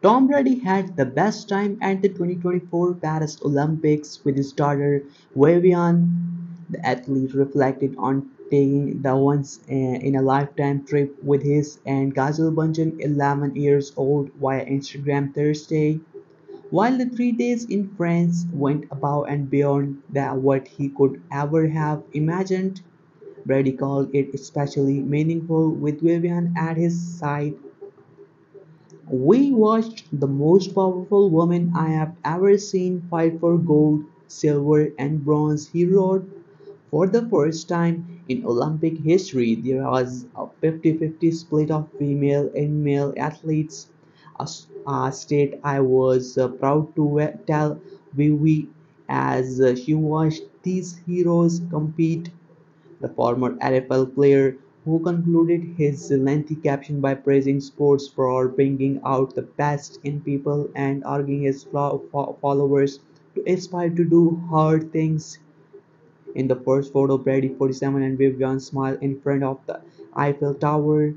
Tom Brady had the best time at the 2024 Paris Olympics with his daughter Vivian. The athlete reflected on taking the once eh, in a lifetime trip with his and Gisele Bundchen, 11 years old, via Instagram Thursday. While the three days in France went above and beyond the, what he could ever have imagined, Brady called it especially meaningful with Vivian at his side we watched the most powerful woman I have ever seen fight for gold, silver, and bronze, he wrote. For the first time in Olympic history, there was a 50-50 split of female and male athletes, a, a state I was uh, proud to tell Vivi as uh, she watched these heroes compete. The former NFL player, who concluded his lengthy caption by praising sports for bringing out the best in people and urging his followers to aspire to do hard things. In the first photo, Brady 47 and Vivian smile in front of the Eiffel Tower.